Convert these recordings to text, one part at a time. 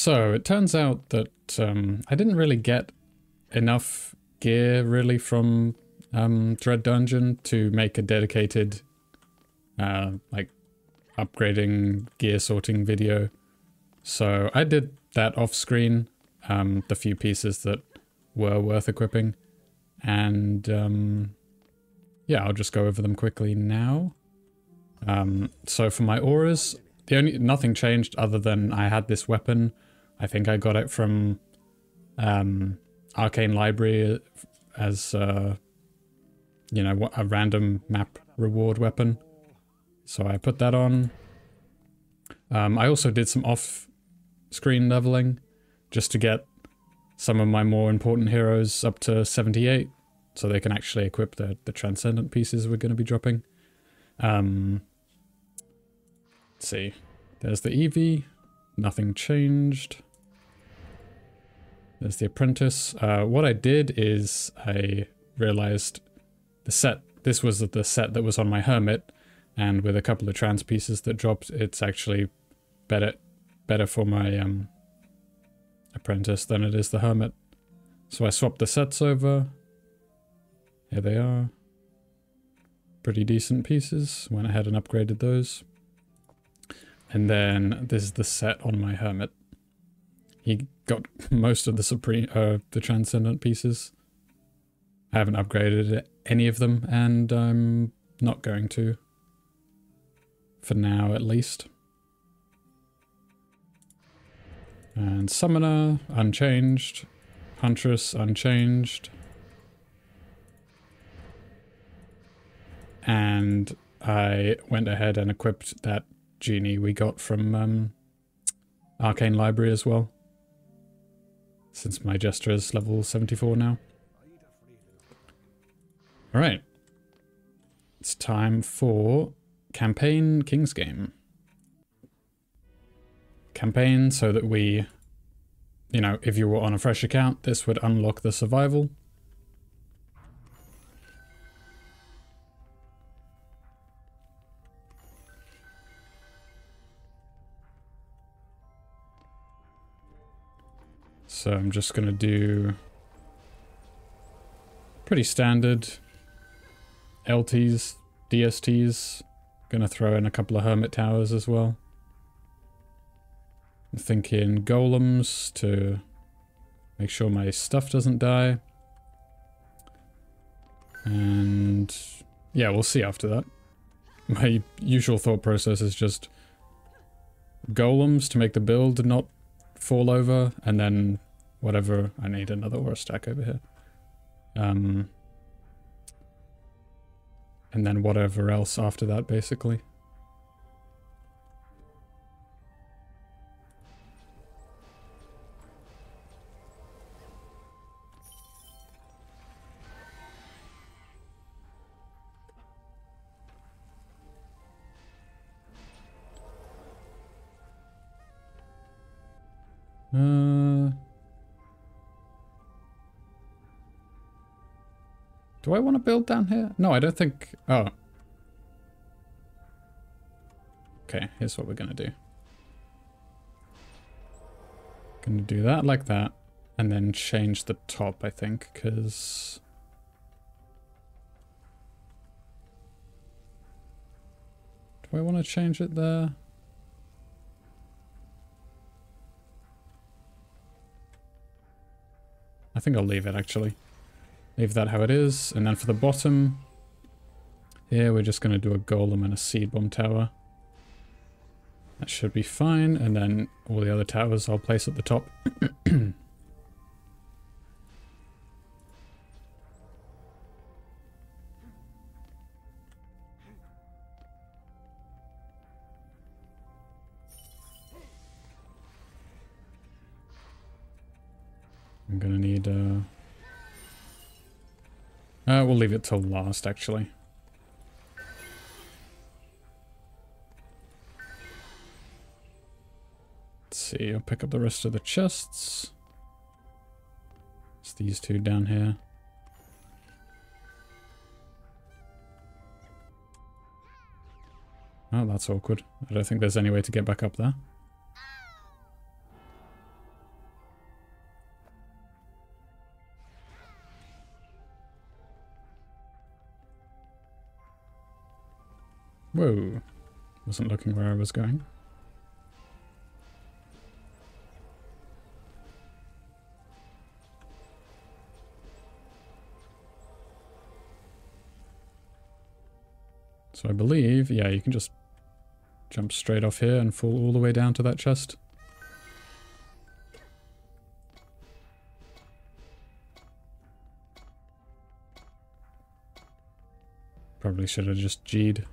So it turns out that um, I didn't really get enough gear really from um, Dread Dungeon to make a dedicated uh, like upgrading gear sorting video. So I did that off screen, um, the few pieces that were worth equipping. And um, yeah, I'll just go over them quickly now. Um, so for my auras, the only nothing changed other than I had this weapon. I think I got it from um, Arcane Library as uh, you know a random map reward weapon. So I put that on. Um, I also did some off-screen leveling just to get some of my more important heroes up to 78 so they can actually equip the, the transcendent pieces we're going to be dropping. Um, let's see. There's the EV. Nothing changed. There's the apprentice. Uh, what I did is I realized the set, this was the set that was on my hermit, and with a couple of trans pieces that dropped, it's actually better better for my um, apprentice than it is the hermit. So I swapped the sets over. Here they are. Pretty decent pieces. Went ahead and upgraded those. And then this is the set on my hermit. He got most of the supreme, uh, the transcendent pieces. I haven't upgraded any of them, and I'm not going to. For now, at least. And Summoner, unchanged. Huntress, unchanged. And I went ahead and equipped that genie we got from um, Arcane Library as well. Since my Jester is level 74 now. Alright. It's time for Campaign King's Game. Campaign so that we, you know, if you were on a fresh account, this would unlock the survival. So I'm just going to do pretty standard LTs, DSTs. Going to throw in a couple of Hermit Towers as well. I'm thinking Golems to make sure my stuff doesn't die. And yeah, we'll see after that. My usual thought process is just Golems to make the build not fall over, and then whatever. I need another ore stack over here. Um, and then whatever else after that, basically. Uh, do I want to build down here? No, I don't think... Oh. Okay, here's what we're going to do. Going to do that like that. And then change the top, I think, because... Do I want to change it there? I think I'll leave it actually. Leave that how it is. And then for the bottom, here we're just going to do a golem and a seed bomb tower. That should be fine. And then all the other towers I'll place at the top. I'm gonna need, uh... Uh, we'll leave it till last, actually. Let's see, I'll pick up the rest of the chests. It's these two down here. Oh, that's awkward. I don't think there's any way to get back up there. Whoa. Wasn't looking where I was going. So I believe, yeah, you can just jump straight off here and fall all the way down to that chest. Probably should have just G'd.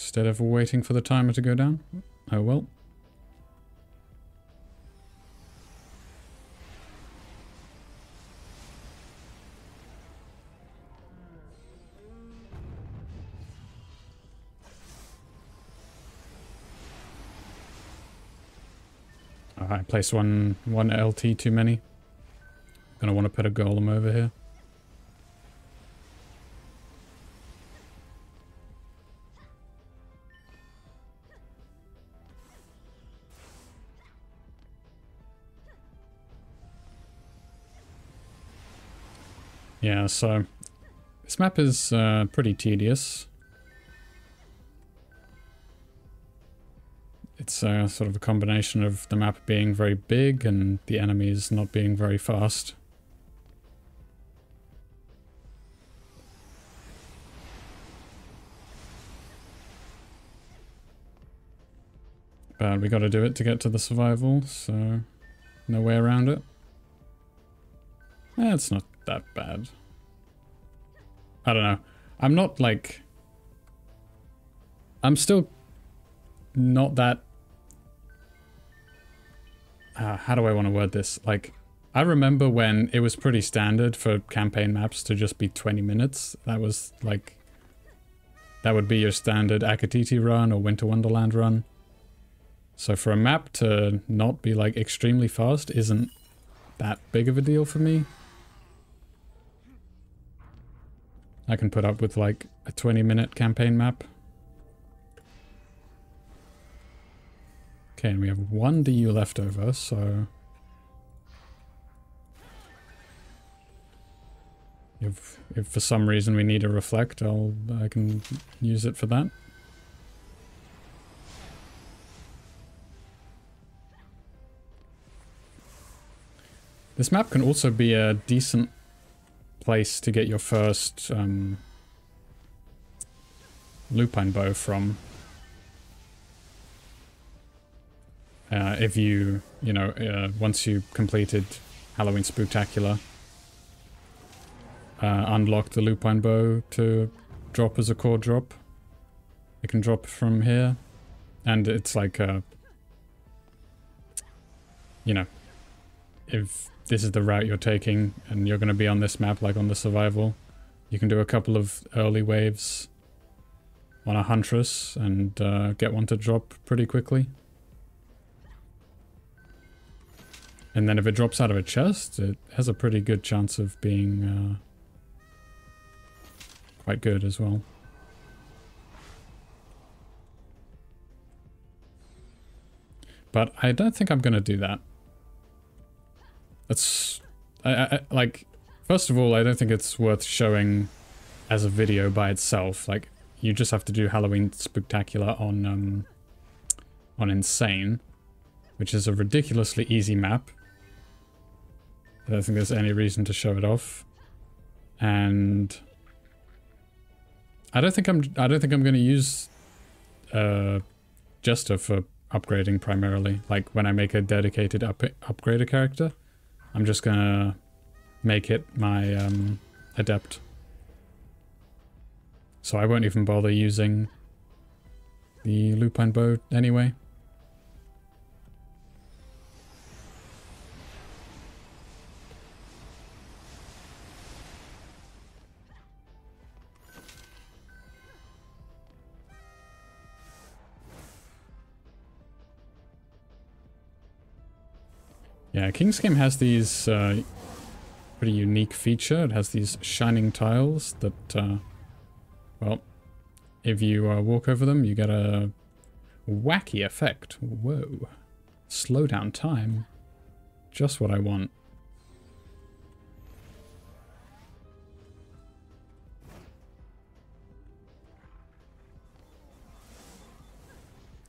Instead of waiting for the timer to go down. Oh well. I placed one one LT too many. Gonna want to put a golem over here. Yeah, so this map is uh, pretty tedious. It's uh, sort of a combination of the map being very big and the enemies not being very fast. But we gotta do it to get to the survival, so no way around it. Eh, it's not that bad. I don't know. I'm not like... I'm still not that uh, how do I want to word this? Like, I remember when it was pretty standard for campaign maps to just be 20 minutes. That was like, that would be your standard Akatiti run or Winter Wonderland run. So for a map to not be like extremely fast isn't that big of a deal for me. I can put up with like a 20 minute campaign map. Okay, and we have one DU left over, so... If, if for some reason we need a reflect, I'll I can use it for that. This map can also be a decent place to get your first um, lupine bow from. Uh, if you, you know, uh, once you completed Halloween Spooktacular, uh, unlock the Lupine Bow to drop as a core drop. It can drop from here, and it's like, a, you know, if this is the route you're taking and you're going to be on this map, like on the survival, you can do a couple of early waves on a Huntress and uh, get one to drop pretty quickly. And then if it drops out of a chest, it has a pretty good chance of being uh, quite good as well. But I don't think I'm going to do that. That's... I, I, like, first of all, I don't think it's worth showing as a video by itself. Like, you just have to do Halloween Spectacular on, um, on Insane, which is a ridiculously easy map. I don't think there's any reason to show it off. And I don't think I'm I don't think I'm going to use uh Jester for upgrading primarily. Like when I make a dedicated up upgrader character, I'm just to make it my um adept. So I won't even bother using the lupine bow anyway. Yeah, King's Game has these uh, pretty unique feature. It has these shining tiles that, uh, well, if you uh, walk over them, you get a wacky effect. Whoa. Slow down time. Just what I want.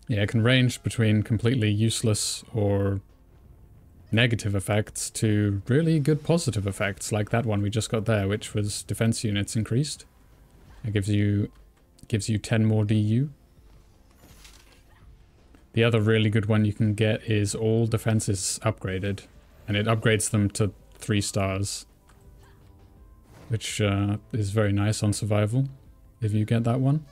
Yeah, it can range between completely useless or negative effects to really good positive effects, like that one we just got there, which was defense units increased. It gives you gives you 10 more DU. The other really good one you can get is all defenses upgraded, and it upgrades them to 3 stars, which uh, is very nice on survival, if you get that one.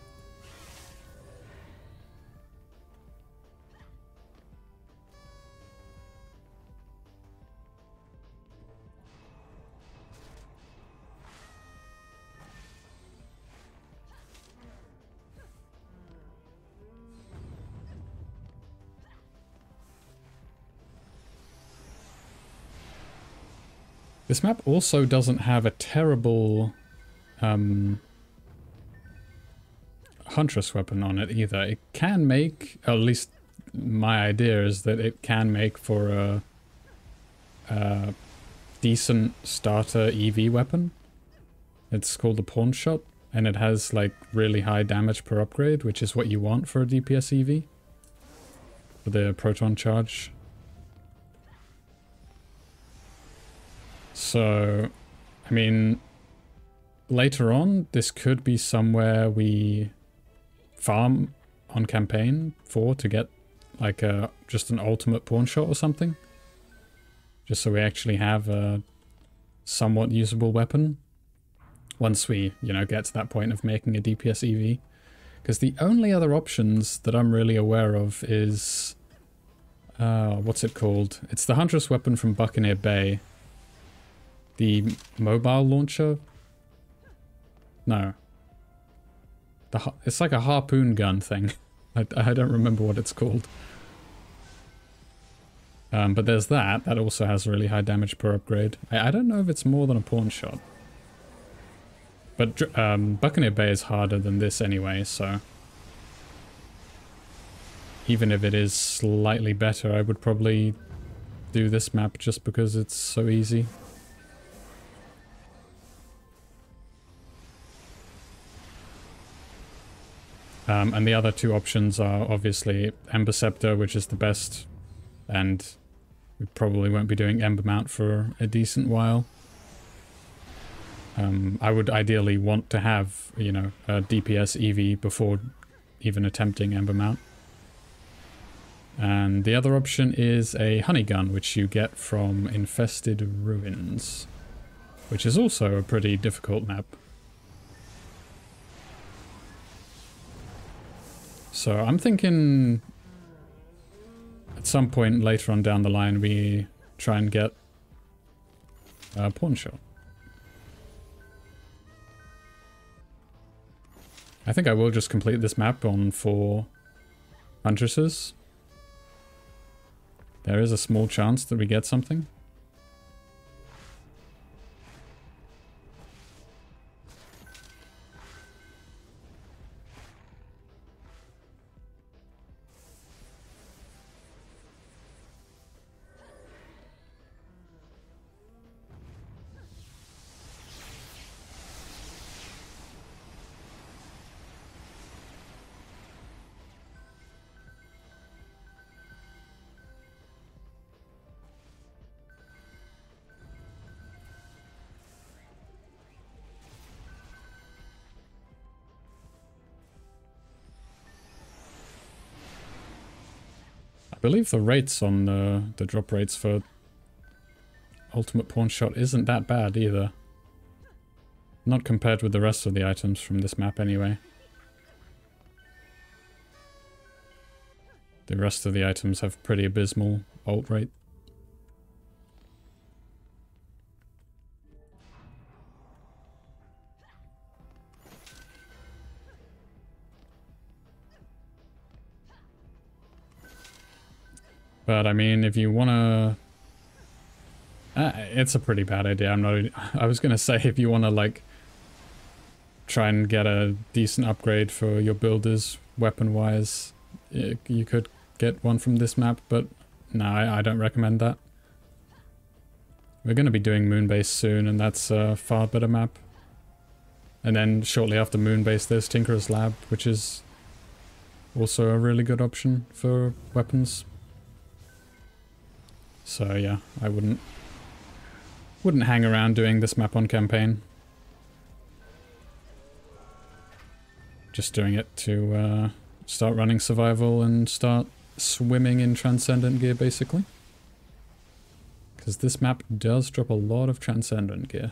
This map also doesn't have a terrible um, Huntress weapon on it either. It can make, at least my idea is that it can make for a, a decent starter EV weapon. It's called the pawn shot, and it has like really high damage per upgrade, which is what you want for a DPS EV. For the proton charge So, I mean, later on, this could be somewhere we farm on campaign for to get like a just an ultimate pawn shot or something. Just so we actually have a somewhat usable weapon once we, you know, get to that point of making a DPS EV. Because the only other options that I'm really aware of is... Uh, what's it called? It's the Huntress weapon from Buccaneer Bay, the mobile launcher? No. The it's like a harpoon gun thing. I, I don't remember what it's called. Um, but there's that. That also has really high damage per upgrade. I, I don't know if it's more than a pawn shot. But um, Buccaneer Bay is harder than this anyway, so... Even if it is slightly better, I would probably do this map just because it's so easy. Um, and the other two options are obviously Ember Scepter, which is the best, and we probably won't be doing Ember Mount for a decent while. Um, I would ideally want to have, you know, a DPS EV before even attempting Ember Mount. And the other option is a Honey Gun, which you get from Infested Ruins, which is also a pretty difficult map. So I'm thinking at some point later on down the line we try and get a pawn shot. I think I will just complete this map on four huntresses. There is a small chance that we get something. Believe the rates on the, the drop rates for Ultimate Pawn Shot isn't that bad either. Not compared with the rest of the items from this map anyway. The rest of the items have pretty abysmal alt rate. But I mean, if you want to... Uh, it's a pretty bad idea. I'm not... I was going to say if you want to, like, try and get a decent upgrade for your builders weapon-wise, you could get one from this map, but no, I, I don't recommend that. We're going to be doing Moonbase soon, and that's a far better map. And then shortly after Moonbase, there's Tinkerer's Lab, which is also a really good option for weapons. So yeah, I wouldn't wouldn't hang around doing this map on campaign. Just doing it to uh, start running survival and start swimming in transcendent gear basically. Because this map does drop a lot of transcendent gear.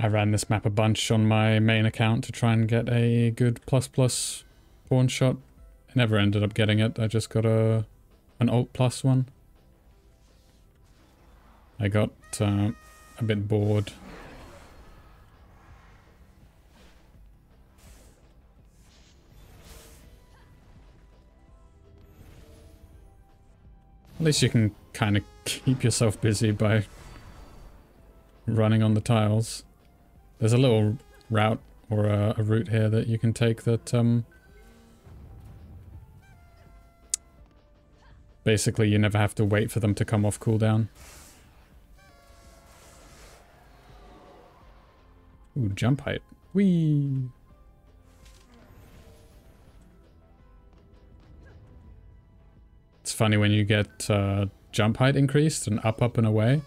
I ran this map a bunch on my main account to try and get a good plus plus pawn shot. I never ended up getting it. I just got a an alt plus one. I got uh, a bit bored. At least you can kind of keep yourself busy by running on the tiles. There's a little route or a, a route here that you can take that um, basically you never have to wait for them to come off cooldown. Ooh, jump height. Whee! It's funny when you get uh, jump height increased and up, up, and away,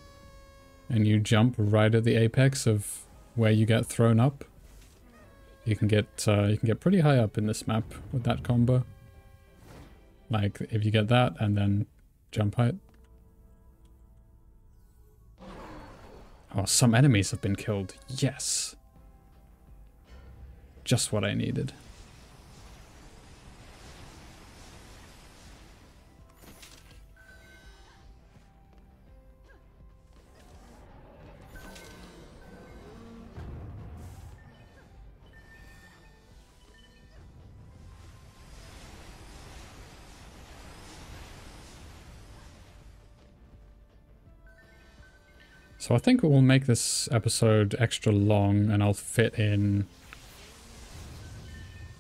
and you jump right at the apex of where you get thrown up. You can get uh, you can get pretty high up in this map with that combo. Like if you get that and then jump height. Oh, some enemies have been killed. Yes. Just what I needed. So I think we'll make this episode extra long and I'll fit in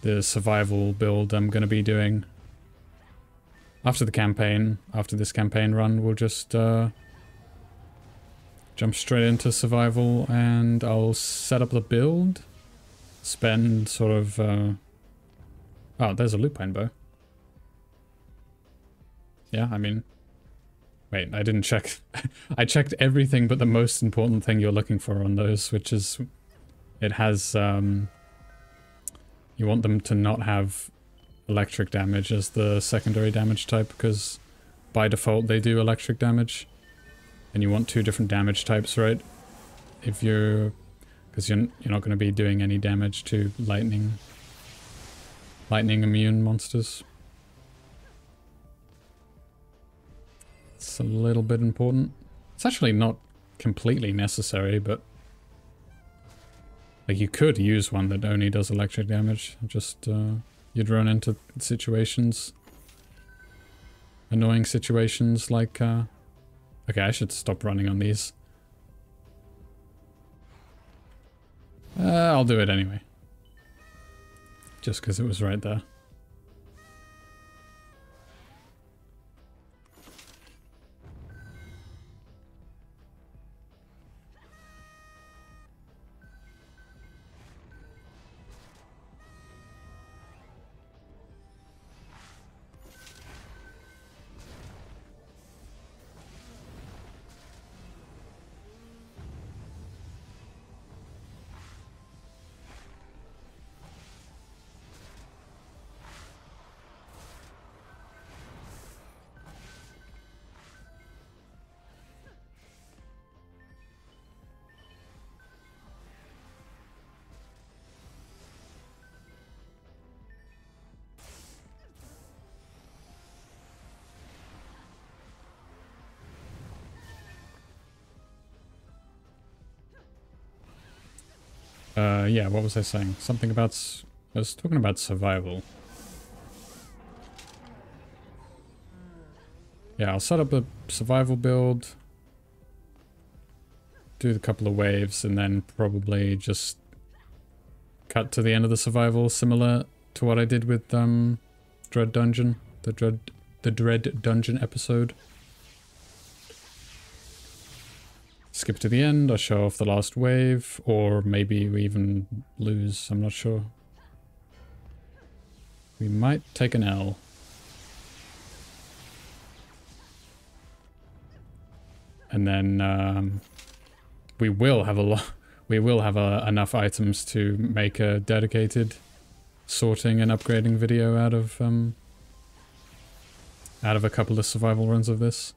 the survival build I'm going to be doing. After the campaign, after this campaign run, we'll just uh, jump straight into survival and I'll set up the build. Spend sort of... Uh... Oh, there's a lupine bow. Yeah, I mean, Wait, I didn't check. I checked everything but the most important thing you're looking for on those, which is it has, um, you want them to not have electric damage as the secondary damage type because by default they do electric damage. And you want two different damage types, right? If you're, because you're, you're not going to be doing any damage to lightning, lightning immune monsters. It's a little bit important. It's actually not completely necessary, but... Like, you could use one that only does electric damage. Just, uh, you'd run into situations... Annoying situations like, uh... Okay, I should stop running on these. Uh, I'll do it anyway. Just because it was right there. Uh, yeah, what was I saying? Something about... I was talking about survival. Yeah, I'll set up a survival build. Do a couple of waves and then probably just cut to the end of the survival similar to what I did with um, Dread Dungeon. The Dread, the Dread Dungeon episode. Skip to the end, I show off the last wave, or maybe we even lose, I'm not sure. We might take an L. And then um, we will have a lot, we will have uh, enough items to make a dedicated sorting and upgrading video out of um, out of a couple of survival runs of this.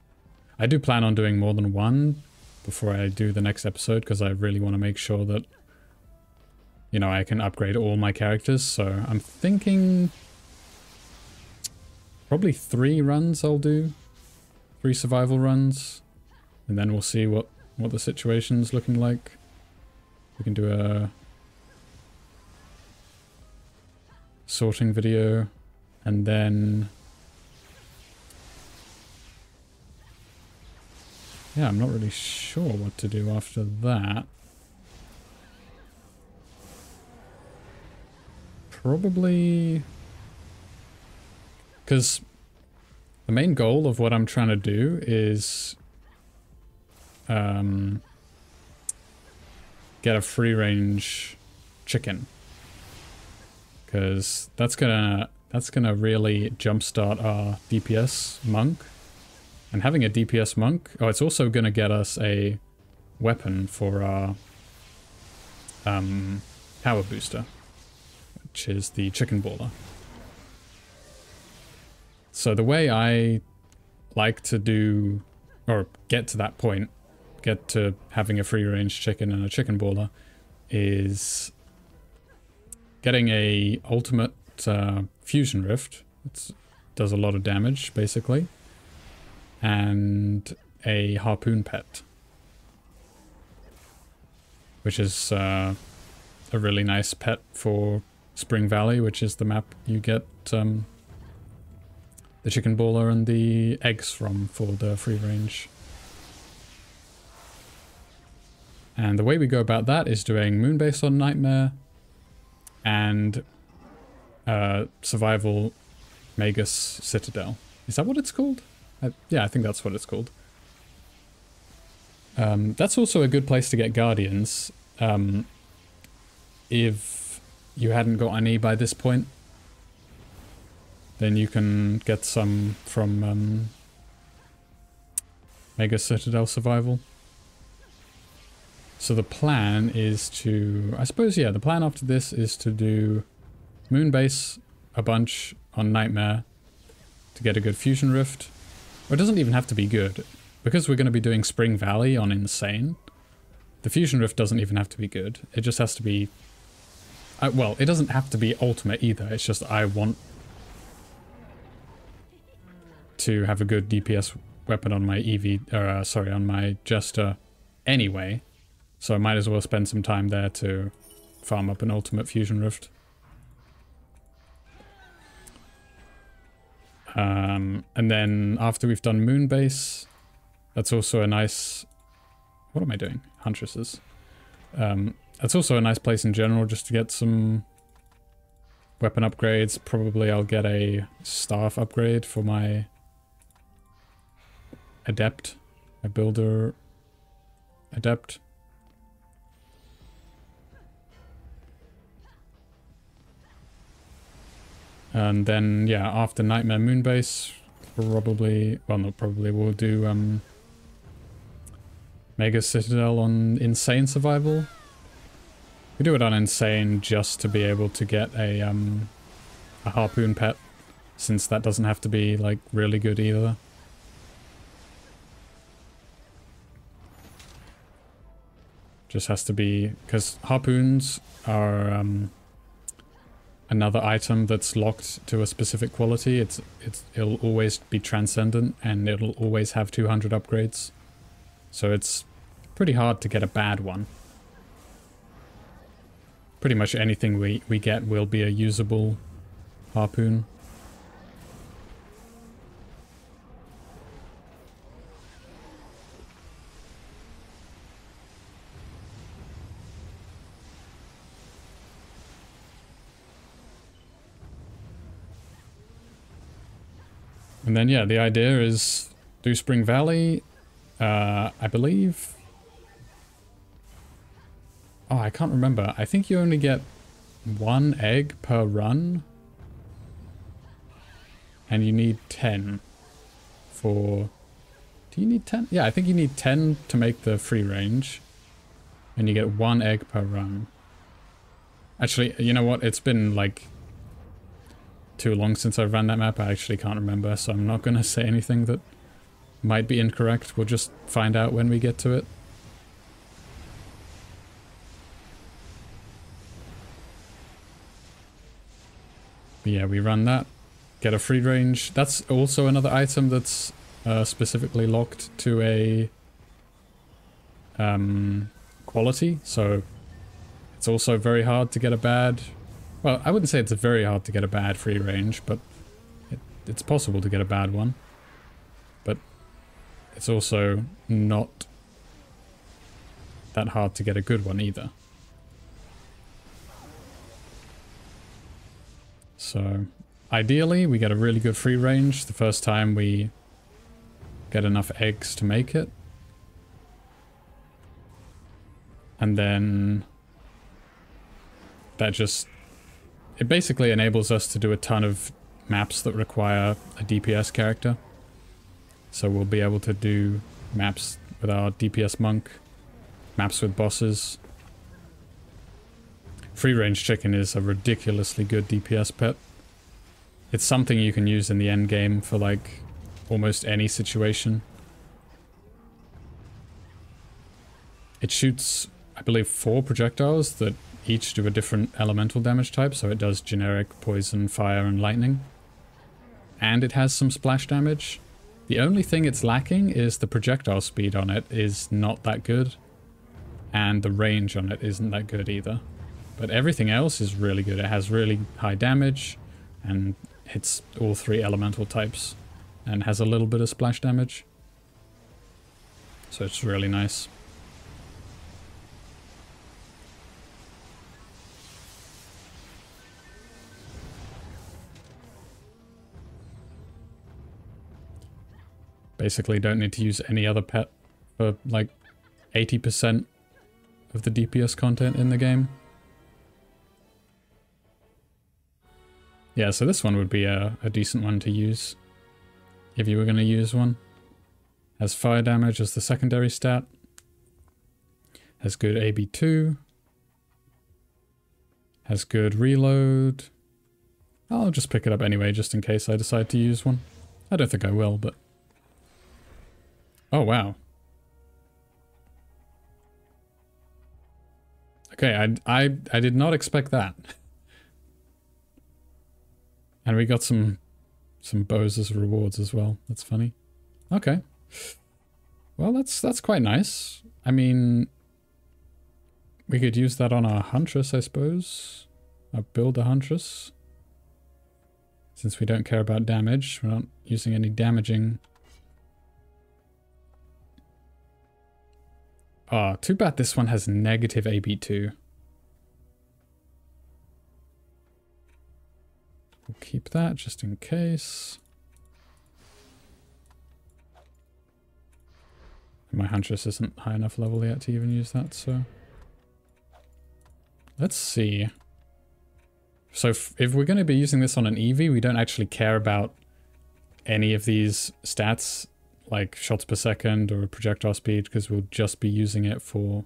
I do plan on doing more than one before I do the next episode because I really want to make sure that you know I can upgrade all my characters. So I'm thinking probably three runs I'll do. Three survival runs. And then we'll see what what the situation's looking like. We can do a sorting video. And then Yeah, I'm not really sure what to do after that. Probably... Because the main goal of what I'm trying to do is um, get a free range chicken because that's gonna that's gonna really jumpstart our DPS monk and having a DPS monk, oh, it's also going to get us a weapon for our um, power booster, which is the chicken baller. So the way I like to do, or get to that point, get to having a free range chicken and a chicken baller, is getting a ultimate uh, fusion rift. It does a lot of damage, basically and a harpoon pet. Which is uh, a really nice pet for Spring Valley, which is the map you get um, the chicken baller and the eggs from for the free range. And the way we go about that is doing Moonbase on Nightmare and uh, Survival Magus Citadel. Is that what it's called? I, yeah, I think that's what it's called. Um, that's also a good place to get guardians. Um, if you hadn't got any by this point, then you can get some from um, Mega Citadel Survival. So the plan is to, I suppose, yeah, the plan after this is to do Moonbase a bunch on Nightmare to get a good Fusion Rift. Or it doesn't even have to be good. Because we're going to be doing Spring Valley on Insane, the Fusion Rift doesn't even have to be good. It just has to be... Uh, well, it doesn't have to be ultimate either. It's just I want to have a good DPS weapon on my EV, or uh, sorry, on my Jester anyway. So I might as well spend some time there to farm up an ultimate Fusion Rift. Um, and then after we've done Moonbase, that's also a nice... What am I doing? Huntresses. Um, that's also a nice place in general just to get some weapon upgrades. Probably I'll get a staff upgrade for my adept, a builder adept. And then, yeah, after Nightmare Moonbase, probably, well, not probably, we'll do um, Mega Citadel on Insane Survival. We do it on Insane just to be able to get a, um, a Harpoon pet, since that doesn't have to be, like, really good either. Just has to be, because Harpoons are, um, another item that's locked to a specific quality, it's it's it'll always be transcendent and it'll always have 200 upgrades. So it's pretty hard to get a bad one. pretty much anything we, we get will be a usable harpoon. And then, yeah, the idea is do Spring Valley, uh, I believe. Oh, I can't remember. I think you only get one egg per run. And you need 10 for... Do you need 10? Yeah, I think you need 10 to make the free range. And you get one egg per run. Actually, you know what? It's been like too long since I've ran that map. I actually can't remember, so I'm not going to say anything that might be incorrect. We'll just find out when we get to it. But yeah, we run that. Get a free range. That's also another item that's uh, specifically locked to a um, quality. So it's also very hard to get a bad well, I wouldn't say it's very hard to get a bad free range, but it, it's possible to get a bad one. But it's also not that hard to get a good one either. So, ideally, we get a really good free range the first time we get enough eggs to make it. And then that just it basically enables us to do a ton of maps that require a DPS character. So we'll be able to do maps with our DPS monk, maps with bosses. Free range chicken is a ridiculously good DPS pet. It's something you can use in the end game for like almost any situation. It shoots, I believe, four projectiles that each do a different elemental damage type, so it does generic poison, fire, and lightning. And it has some splash damage. The only thing it's lacking is the projectile speed on it is not that good. And the range on it isn't that good either. But everything else is really good. It has really high damage and hits all three elemental types and has a little bit of splash damage. So it's really nice. Basically don't need to use any other pet for like 80% of the DPS content in the game. Yeah, so this one would be a, a decent one to use if you were going to use one. Has fire damage as the secondary stat. Has good AB2. Has good reload. I'll just pick it up anyway, just in case I decide to use one. I don't think I will, but... Oh, wow. Okay, I, I, I did not expect that. And we got some some bows as rewards as well. That's funny. Okay. Well, that's that's quite nice. I mean, we could use that on our Huntress, I suppose. Our build a Huntress. Since we don't care about damage, we're not using any damaging Ah, oh, too bad this one has negative AB2. We'll keep that just in case. My Huntress isn't high enough level yet to even use that, so... Let's see. So if, if we're going to be using this on an EV, we don't actually care about any of these stats like shots per second or projectile speed because we'll just be using it for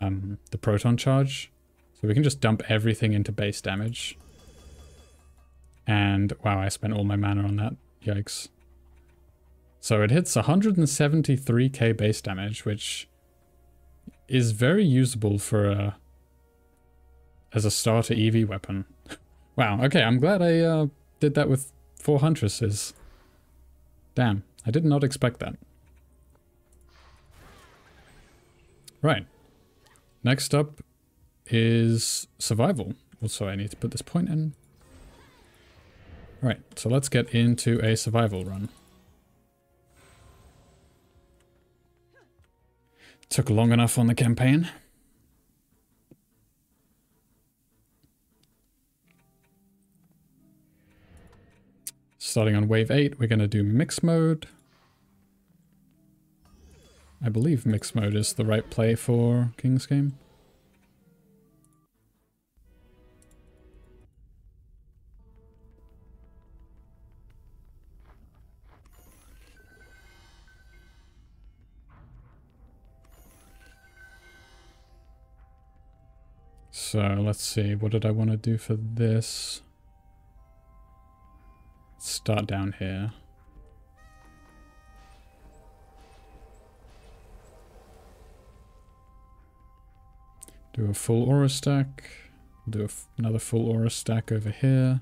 um, the proton charge. So we can just dump everything into base damage. And wow, I spent all my mana on that. Yikes. So it hits 173k base damage, which is very usable for a as a starter EV weapon. wow, okay, I'm glad I uh, did that with four Huntresses. Damn. I did not expect that. Right. Next up is survival. Also, I need to put this point in. Right, so let's get into a survival run. Took long enough on the campaign. Starting on wave 8, we're going to do mix mode. I believe mix mode is the right play for King's Game. So let's see, what did I want to do for this? Start down here. Do a full aura stack. Do another full aura stack over here.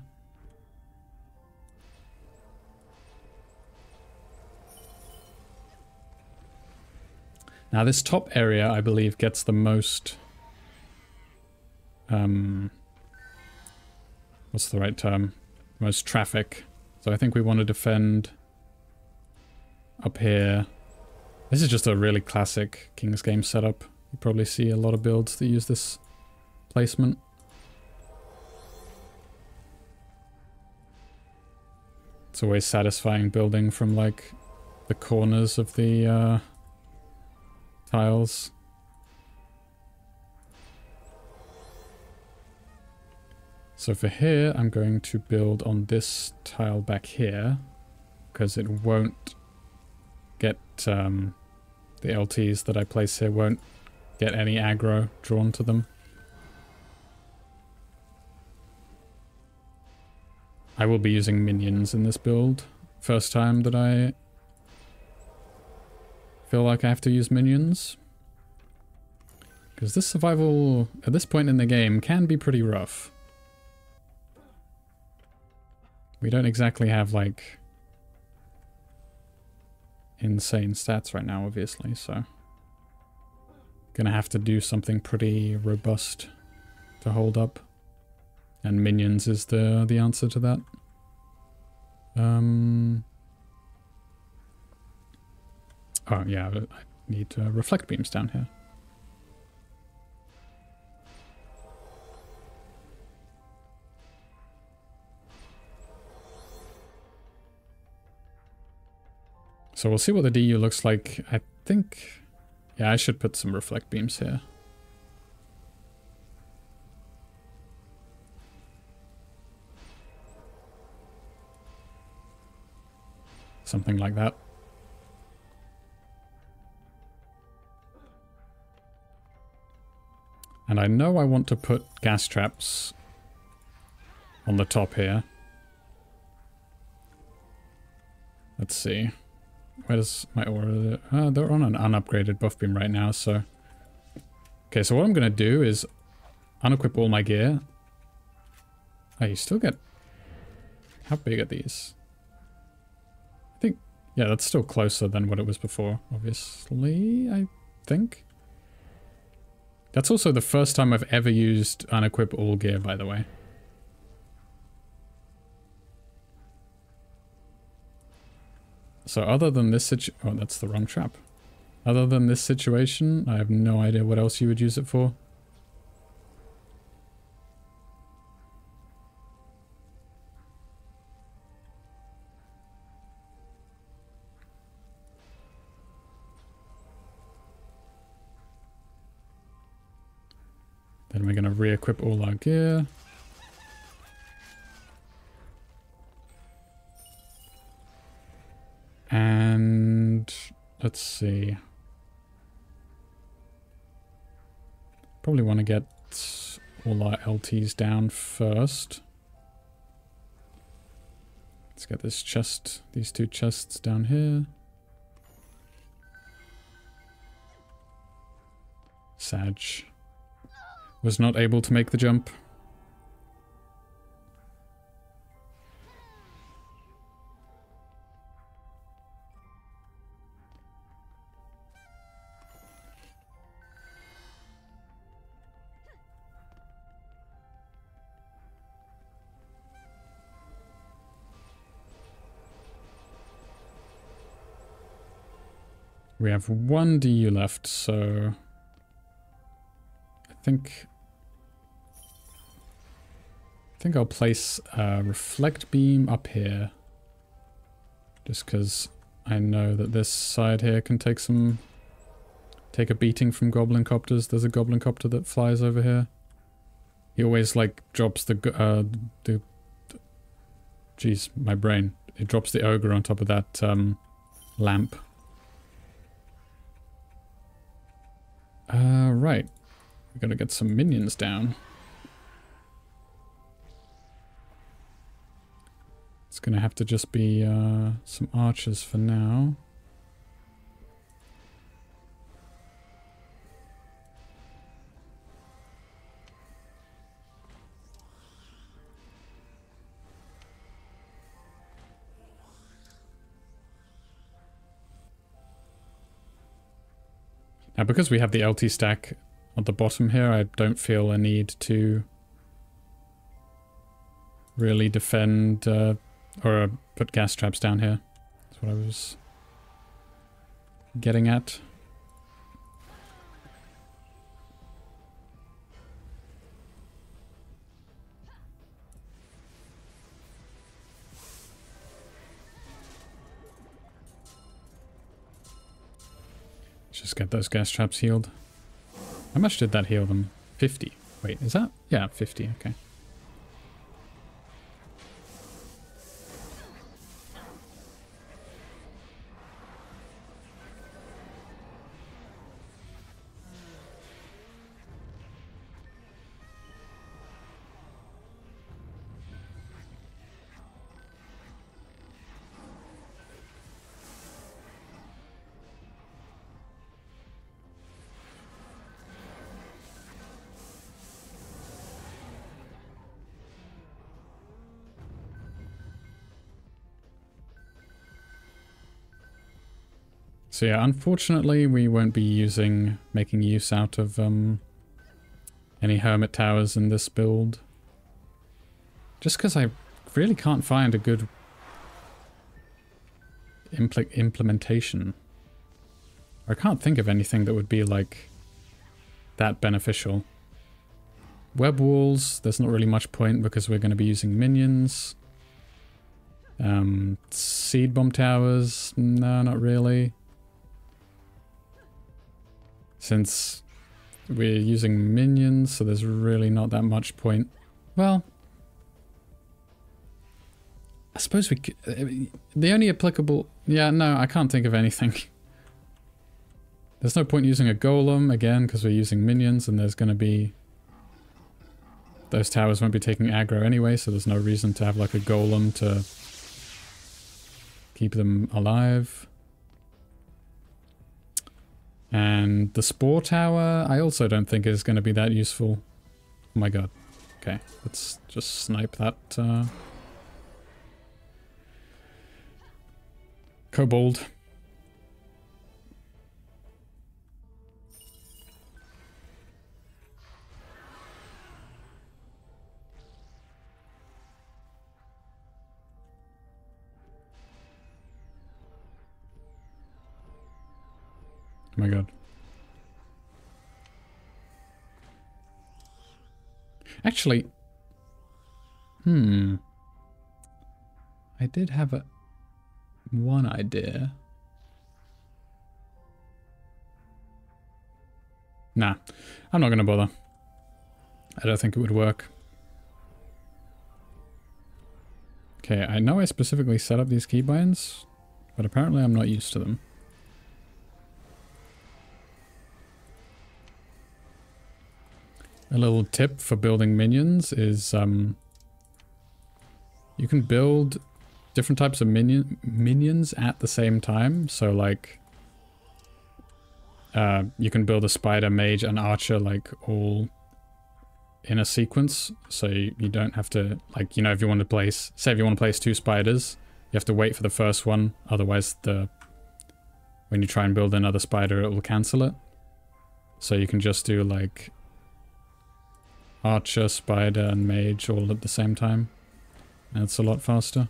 Now this top area, I believe, gets the most... Um, what's the right term? Most traffic. So I think we want to defend up here. This is just a really classic King's Game setup. You probably see a lot of builds that use this placement. It's always satisfying building from like the corners of the uh, tiles. So for here, I'm going to build on this tile back here because it won't get um, the LTs that I place here won't get any aggro drawn to them. I will be using minions in this build. First time that I feel like I have to use minions. Because this survival, at this point in the game, can be pretty rough. We don't exactly have, like, insane stats right now, obviously, so... Gonna have to do something pretty robust to hold up. And minions is the, the answer to that. Um... Oh, yeah, I need reflect beams down here. So we'll see what the DU looks like. I think... Yeah, I should put some reflect beams here. Something like that. And I know I want to put gas traps on the top here. Let's see. Where's my aura? Uh, they're on an unupgraded buff beam right now, so... Okay, so what I'm going to do is unequip all my gear. Oh, you still get... How big are these? I think... Yeah, that's still closer than what it was before, obviously, I think. That's also the first time I've ever used unequip all gear, by the way. So other than this situ- oh, that's the wrong trap. Other than this situation, I have no idea what else you would use it for. Then we're going to re-equip all our gear. And let's see. Probably want to get all our LTs down first. Let's get this chest, these two chests down here. Sag was not able to make the jump. We have one DU left, so I think I think I'll place a reflect beam up here. Just because I know that this side here can take some take a beating from goblin copters. There's a goblin copter that flies over here. He always like drops the uh the jeez, my brain. It drops the ogre on top of that um lamp. Uh right. We're gonna get some minions down. It's gonna have to just be uh, some archers for now. Now because we have the LT stack at the bottom here, I don't feel a need to really defend uh, or uh, put gas traps down here. That's what I was getting at. Get those gas traps healed. How much did that heal them? 50. Wait, is that? Yeah, 50, okay. So yeah, unfortunately we won't be using, making use out of um, any hermit towers in this build. Just because I really can't find a good impl implementation. I can't think of anything that would be like that beneficial. Web walls, there's not really much point because we're going to be using minions. Um, seed bomb towers, no, not really since we're using minions, so there's really not that much point. Well, I suppose we could, uh, the only applicable, yeah, no, I can't think of anything. There's no point using a golem, again, because we're using minions and there's going to be, those towers won't be taking aggro anyway, so there's no reason to have like a golem to keep them alive. And the Spore Tower, I also don't think is going to be that useful. Oh my god. Okay, let's just snipe that. Uh... Kobold. Actually, hmm. I did have a one idea. Nah, I'm not going to bother. I don't think it would work. Okay, I know I specifically set up these keybinds, but apparently I'm not used to them. A little tip for building minions is um, you can build different types of minion minions at the same time. So like uh, you can build a spider, mage, and archer like all in a sequence. So you, you don't have to like you know if you want to place say if you want to place two spiders, you have to wait for the first one. Otherwise the when you try and build another spider, it will cancel it. So you can just do like archer, spider, and mage all at the same time. That's a lot faster.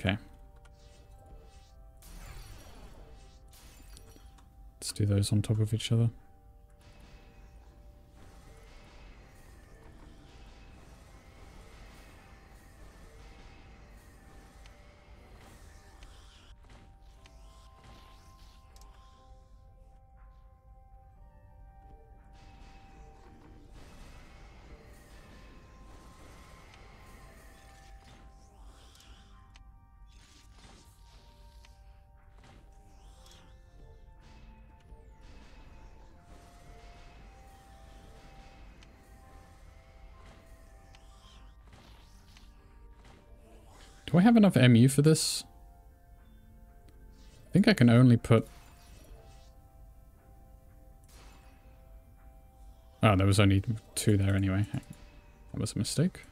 Okay. Let's do those on top of each other. Do I have enough MU for this? I think I can only put... Oh, there was only two there anyway. That was a mistake.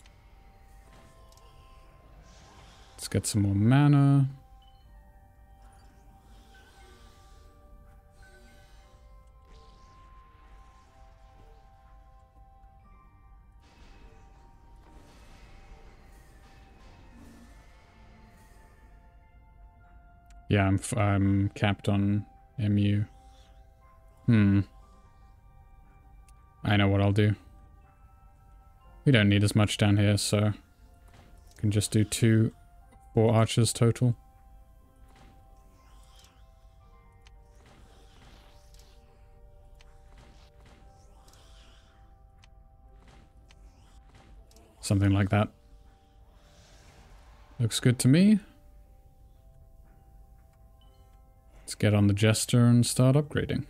Let's get some more mana. Yeah, I'm, I'm capped on MU. Hmm. I know what I'll do. We don't need as much down here, so... Can just do two, four archers total. Something like that. Looks good to me. Get on the Jester and start upgrading.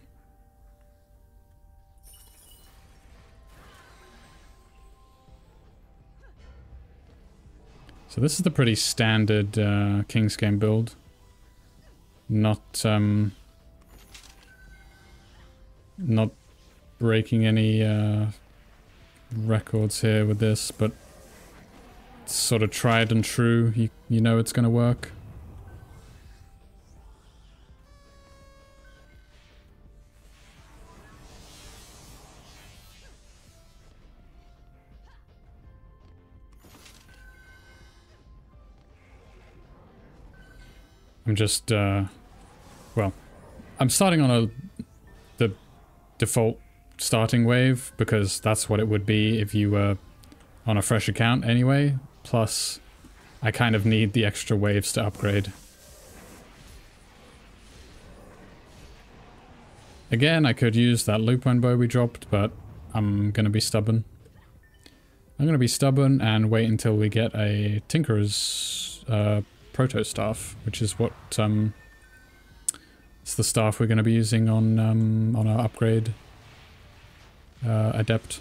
So this is the pretty standard uh, King's Game build. Not, um, not breaking any uh, records here with this, but sort of tried and true. You, you know it's going to work. I'm just, uh, well, I'm starting on a the default starting wave because that's what it would be if you were on a fresh account anyway. Plus, I kind of need the extra waves to upgrade. Again, I could use that lupine bow we dropped, but I'm gonna be stubborn. I'm gonna be stubborn and wait until we get a Tinkerer's uh, proto staff, which is what um, it's the staff we're going to be using on um, on our upgrade uh, adept.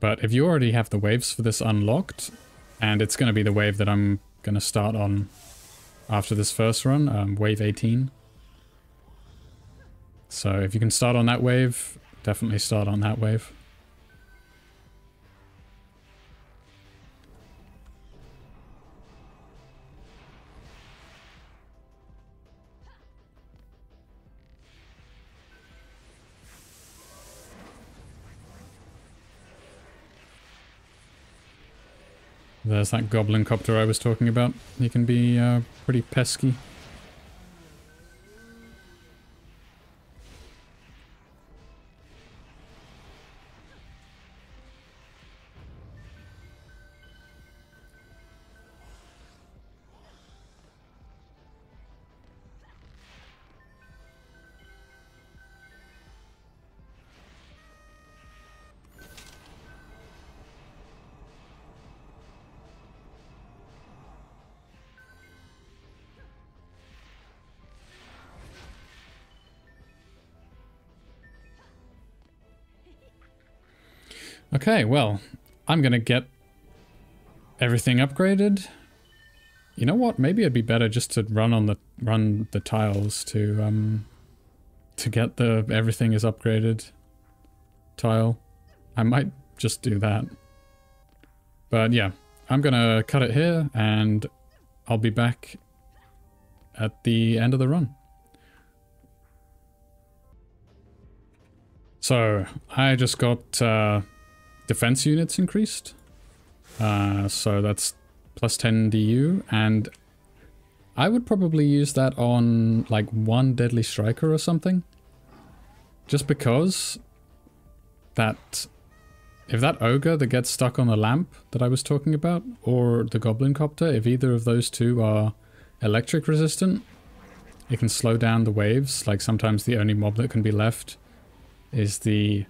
But if you already have the waves for this unlocked, and it's going to be the wave that I'm going to start on after this first run, um, wave 18. So if you can start on that wave, definitely start on that wave. There's that goblin copter I was talking about. He can be uh, pretty pesky. Okay, well, I'm gonna get everything upgraded. You know what? Maybe it'd be better just to run on the run the tiles to um to get the everything is upgraded tile. I might just do that. But yeah, I'm gonna cut it here and I'll be back at the end of the run. So I just got uh, defense units increased. Uh, so that's plus 10 DU, and I would probably use that on like one Deadly Striker or something. Just because that if that ogre that gets stuck on the lamp that I was talking about, or the goblin copter, if either of those two are electric resistant, it can slow down the waves. Like sometimes the only mob that can be left is the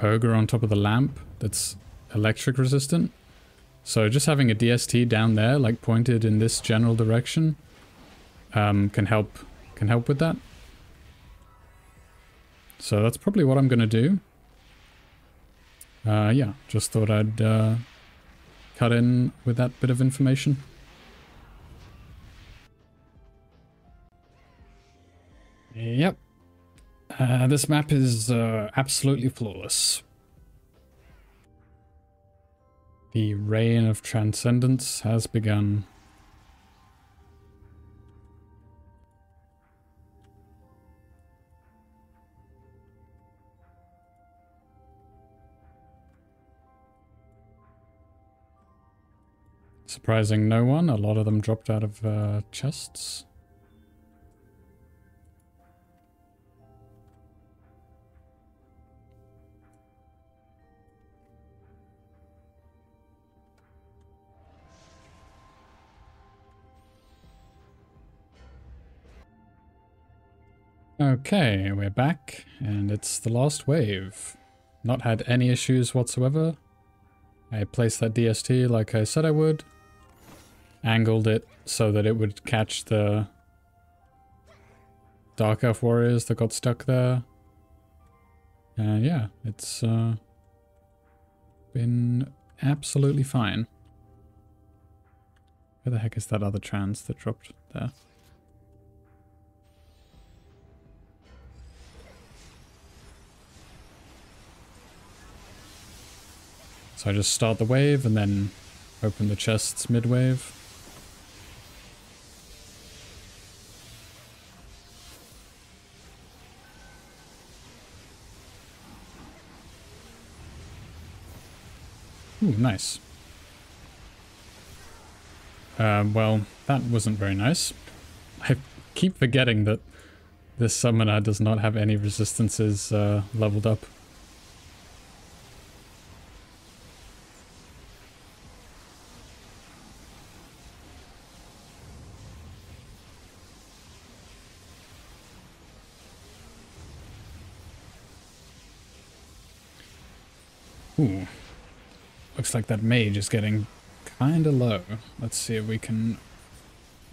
ogre on top of the lamp that's electric resistant. So just having a DST down there, like pointed in this general direction, um, can help can help with that. So that's probably what I'm gonna do. Uh, yeah, just thought I'd uh, cut in with that bit of information. Yep. Uh, this map is uh, absolutely flawless. The reign of transcendence has begun. Surprising no one, a lot of them dropped out of uh, chests. Okay, we're back, and it's the last wave. Not had any issues whatsoever. I placed that DST like I said I would angled it so that it would catch the Dark Elf warriors that got stuck there. And yeah, it's uh, been absolutely fine. Where the heck is that other trans that dropped there? So I just start the wave and then open the chests mid-wave. Ooh, nice. Uh, well, that wasn't very nice. I keep forgetting that this summoner does not have any resistances uh, leveled up. Ooh. Looks like that mage is getting kind of low. Let's see if we can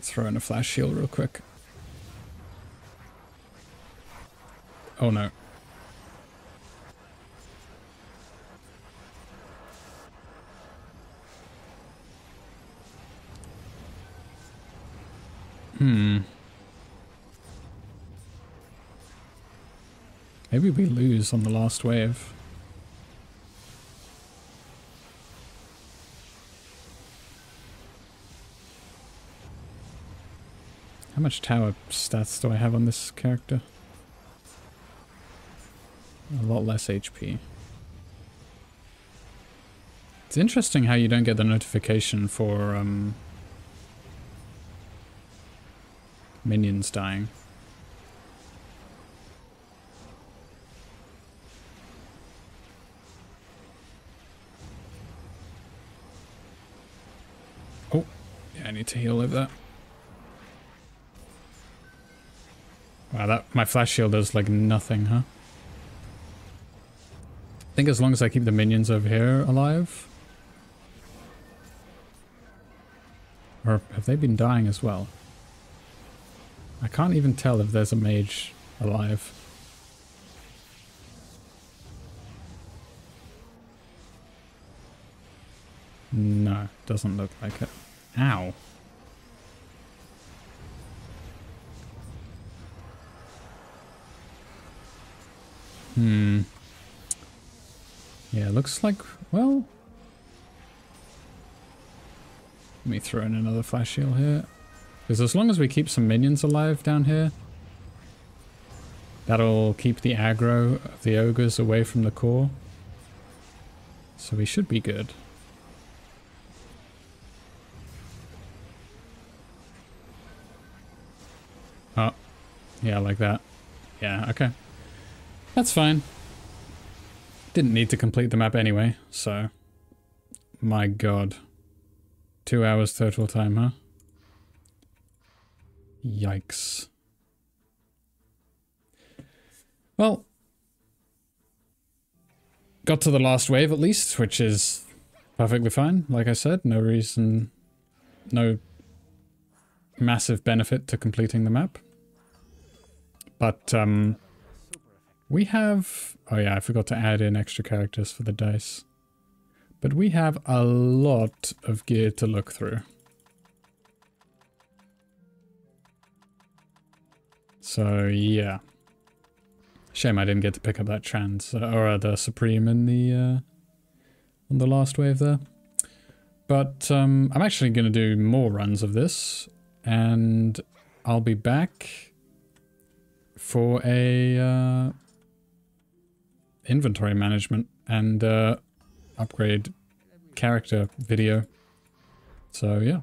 throw in a flash shield real quick. Oh no. Hmm. Maybe we lose on the last wave. How much tower stats do I have on this character? A lot less HP. It's interesting how you don't get the notification for um, minions dying. Oh, yeah, I need to heal over that. Wow, that my flash shield does like nothing, huh? I think as long as I keep the minions over here alive. Or have they been dying as well? I can't even tell if there's a mage alive. No, doesn't look like it. Ow. Hmm. Yeah, looks like, well... Let me throw in another flash shield here. Because as long as we keep some minions alive down here, that'll keep the aggro of the ogres away from the core. So we should be good. Oh, yeah, like that. Yeah, okay. That's fine. Didn't need to complete the map anyway, so... My god. Two hours total time, huh? Yikes. Well, got to the last wave at least, which is perfectly fine. Like I said, no reason, no massive benefit to completing the map. But um, we have... Oh yeah, I forgot to add in extra characters for the dice. But we have a lot of gear to look through. So yeah. Shame I didn't get to pick up that trans, uh, or uh, the Supreme in the, uh, on the last wave there. But um, I'm actually going to do more runs of this, and I'll be back for a uh, inventory management and uh, upgrade character video. So yeah.